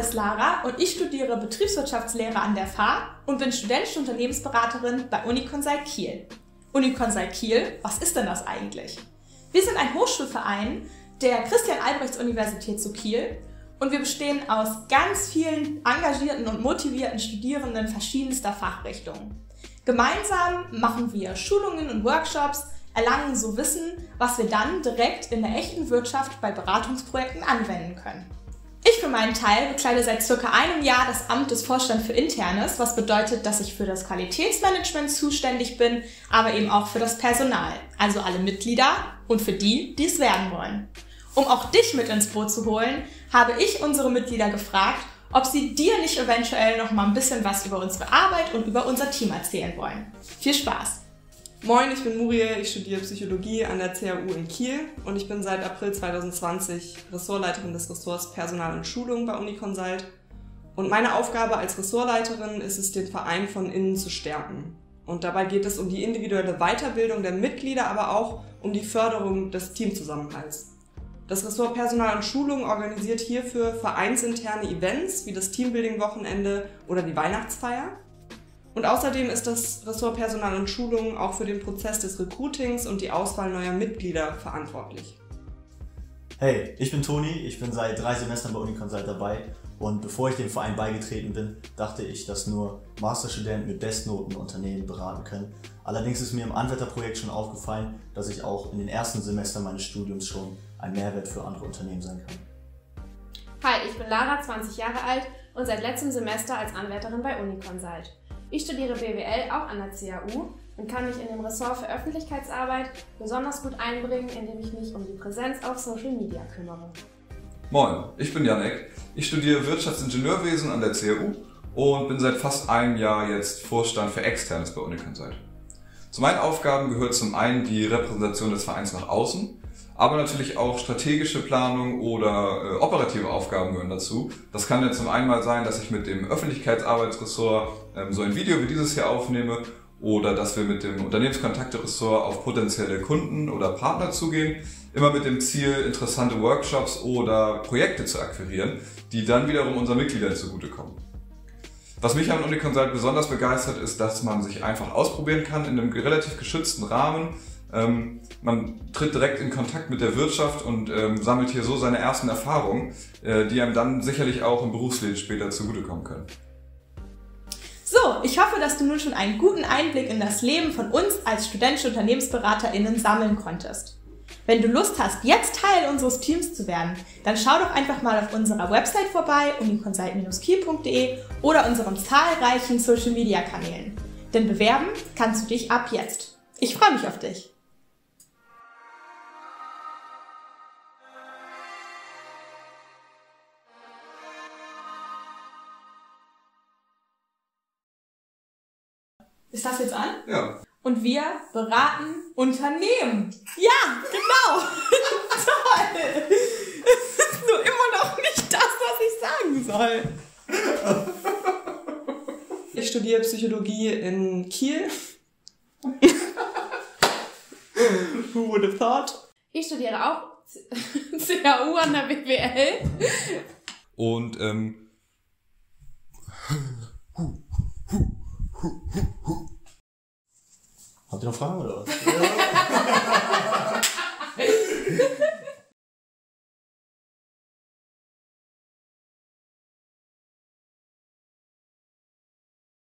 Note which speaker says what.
Speaker 1: ist Lara und ich studiere Betriebswirtschaftslehre an der FH und bin studentische Unternehmensberaterin bei Uniconsult Kiel. Uniconsult Kiel, was ist denn das eigentlich? Wir sind ein Hochschulverein der Christian-Albrechts-Universität zu Kiel und wir bestehen aus ganz vielen engagierten und motivierten Studierenden verschiedenster Fachrichtungen. Gemeinsam machen wir Schulungen und Workshops, erlangen so Wissen, was wir dann direkt in der echten Wirtschaft bei Beratungsprojekten anwenden können. Ich für meinen Teil bekleide seit circa einem Jahr das Amt des Vorstands für Internes, was bedeutet, dass ich für das Qualitätsmanagement zuständig bin, aber eben auch für das Personal, also alle Mitglieder und für die, die es werden wollen. Um auch dich mit ins Boot zu holen, habe ich unsere Mitglieder gefragt, ob sie dir nicht eventuell noch mal ein bisschen was über unsere Arbeit und über unser Team erzählen wollen. Viel Spaß!
Speaker 2: Moin, ich bin Muriel, ich studiere Psychologie an der CAU in Kiel und ich bin seit April 2020 Ressortleiterin des Ressorts Personal und Schulung bei Uniconsult. Und meine Aufgabe als Ressortleiterin ist es, den Verein von innen zu stärken. Und dabei geht es um die individuelle Weiterbildung der Mitglieder, aber auch um die Förderung des Teamzusammenhalts. Das Ressort Personal und Schulung organisiert hierfür vereinsinterne Events wie das Teambuilding-Wochenende oder die Weihnachtsfeier. Und außerdem ist das Ressort Personal und Schulung auch für den Prozess des Recruitings und die Auswahl neuer Mitglieder verantwortlich.
Speaker 3: Hey, ich bin Toni, ich bin seit drei Semestern bei Uniconsult dabei und bevor ich dem Verein beigetreten bin, dachte ich, dass nur Masterstudenten mit Bestnoten Unternehmen beraten können. Allerdings ist mir im Anwärterprojekt schon aufgefallen, dass ich auch in den ersten Semestern meines Studiums schon ein Mehrwert für andere Unternehmen sein kann.
Speaker 4: Hi, ich bin Lara, 20 Jahre alt und seit letztem Semester als Anwärterin bei Uniconsult. Ich studiere BWL auch an der CAU und kann mich in dem Ressort für Öffentlichkeitsarbeit besonders gut einbringen, indem ich mich um die Präsenz auf Social Media kümmere.
Speaker 5: Moin, ich bin Janek. Ich studiere Wirtschaftsingenieurwesen an der CAU und bin seit fast einem Jahr jetzt Vorstand für Externes bei Uniconsult. Zu meinen Aufgaben gehört zum einen die Repräsentation des Vereins nach außen aber natürlich auch strategische Planung oder äh, operative Aufgaben gehören dazu. Das kann ja zum einen mal sein, dass ich mit dem Öffentlichkeitsarbeitsressort ähm, so ein Video wie dieses hier aufnehme oder dass wir mit dem Unternehmenskontakte-Ressort auf potenzielle Kunden oder Partner zugehen, immer mit dem Ziel, interessante Workshops oder Projekte zu akquirieren, die dann wiederum unseren Mitgliedern zugutekommen. Was mich an Uniconsult besonders begeistert, ist, dass man sich einfach ausprobieren kann in einem relativ geschützten Rahmen, ähm, man tritt direkt in Kontakt mit der Wirtschaft und ähm, sammelt hier so seine ersten Erfahrungen, äh, die einem dann sicherlich auch im Berufsleben später zugutekommen können.
Speaker 1: So, ich hoffe, dass du nun schon einen guten Einblick in das Leben von uns als studentische UnternehmensberaterInnen sammeln konntest. Wenn du Lust hast, jetzt Teil unseres Teams zu werden, dann schau doch einfach mal auf unserer Website vorbei, uniconsult-kiel.de oder unseren zahlreichen Social Media Kanälen. Denn bewerben kannst du dich ab jetzt. Ich freue mich auf dich. Ist das jetzt an?
Speaker 5: Ja.
Speaker 1: Und wir beraten Unternehmen. Ja, genau. Toll. Es ist nur immer noch nicht das, was ich sagen soll.
Speaker 2: Ich studiere Psychologie in Kiel. Who would have thought?
Speaker 4: Ich studiere auch CAU an der BWL.
Speaker 5: Und ähm,
Speaker 3: noch Fragen oder was?